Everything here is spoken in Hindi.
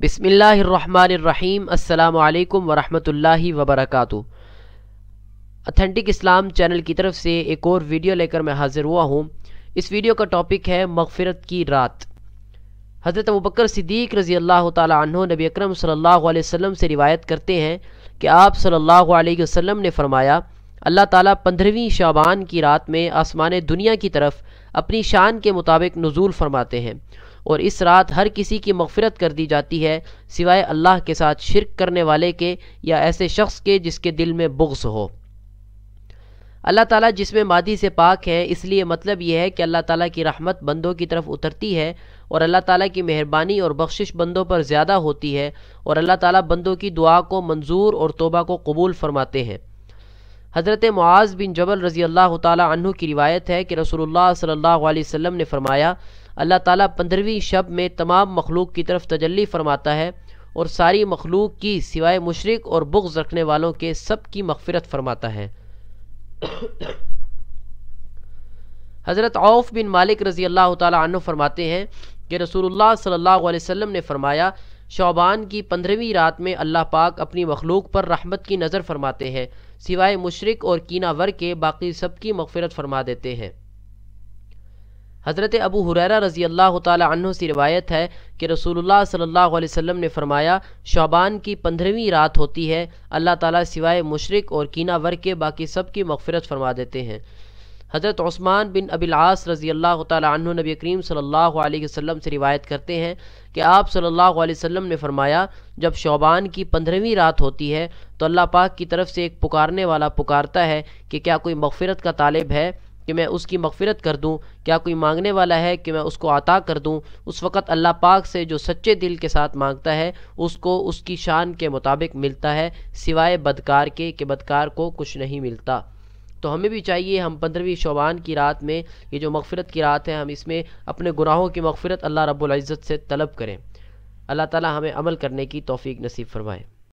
बिसमीम अल्लाम वरहमतुल्लाहि वबरकatuh अथेंटिक इस्लाम चैनल की तरफ़ से एक और वीडियो लेकर मैं हाज़िर हुआ हूँ। इस वीडियो का टॉपिक है मगफ़रत की रात। हज़रत अबूबकर सिद्दीक रज़ी अल्लाह तु नबी अकरम सल्लल्लाहु अलैहि वसल्लम से रिवायत करते हैं कि आप सल्लल्लाहु अलैहि वसल्लम ने फरमाया, अल्लाह ताला पंद्रहवीं शाबान की रात में आसमान दुनिया की तरफ़ अपनी शान के मुताबिक नज़ूल फरमाते हैं। और इस रात हर किसी की मगफरत कर दी जाती है, सिवाय अल्लाह के साथ शिरक करने वाले के या ऐसे शख्स के जिसके दिल में बुग्स हो। अल्लाह ताला जिसमें मादी से पाक है, इसलिए मतलब यह है कि अल्लाह ताला की रहमत बंदों की तरफ़ उतरती है और अल्लाह ताला की मेहरबानी और बख्शिश बंदों पर ज़्यादा होती है और अल्लाह ताला बंदों की दुआ को मंजूर और तोबा को कबूल फरमाते हैं। हज़रत मुआज बिन जबल रज़ी अल्लाह तु की रिवायत है कि रसूलुल्लाह सल्लल्लाहु अलैहि वसल्लम ने फरमाया अल्लाह ताला पंद्रहवीं शब में तमाम मखलूक की तरफ़ तजल्ली फरमाता है और सारी मखलूक की सिवाय मुशरक और बुग्ज़ रखने वालों के सब की मगफ़रत फरमाता है। हज़रत औफ बिन मालिक रज़ी अल्लाह तु फरमाते हैं कि रसूलुल्लाह सल्लल्लाहु अलैहि वसल्लम ने फरमाया, शौबान की पंद्रहवीं रात में अल्लाह पाक अपनी मखलूक पर रहमत की नज़र फरमाते हैं, सिवाय मुशरक और कीनावर के बाकी सबकी मगफरत फरमा देते हैं। हज़रत अबू हुररा रज़ी अल्लाह तु से रिवायत है कि रसूलुल्लाह सल्लल्लाहु अलैहि वसल्लम ने फरमाया, शौबान की पंद्रहवीं रात होती है, अल्लाह ताला सिवाय मुशरक और कीनावर के बाकी सब की मगफरत फरमा देते हैं। हज़रत उस्मान बिन अबिलास रज़ी अल्लाह तु नबी करीम सल्लल्लाहु अलैहि वसल्लम से रिवायत करते हैं कि आप सल्लल्लाहु अलैहि वसल्लम ने फरमाया, जब शौबान की पंद्रहवीं रात होती है तो अल्लाह पाक की तरफ़ से एक पुकारने वाला पुकारता है कि क्या कोई मगफ़रत का तालब है? कि मैं उसकी मगफ़रत कर दूँ। क्या कोई मांगने वाला है कि मैं उसको अता कर दूँ? उस वक़्त अल्लाह पाक से जो सच्चे दिल के साथ माँगता है, उसको उसकी शान के मुताबिक मिलता है, सिवाय बदकार के कि बदकार को कुछ नहीं मिलता। तो हमें भी चाहिए, हम पंद्रहवीं शोबान की रात में, ये जो मगफ़रत की रात है, हम इसमें अपने गुनाहों की मगफ़रत अल्लाह रब्बुल से तलब करें। अल्लाह ताला हमें अमल करने की तौफीक नसीब फरमाए।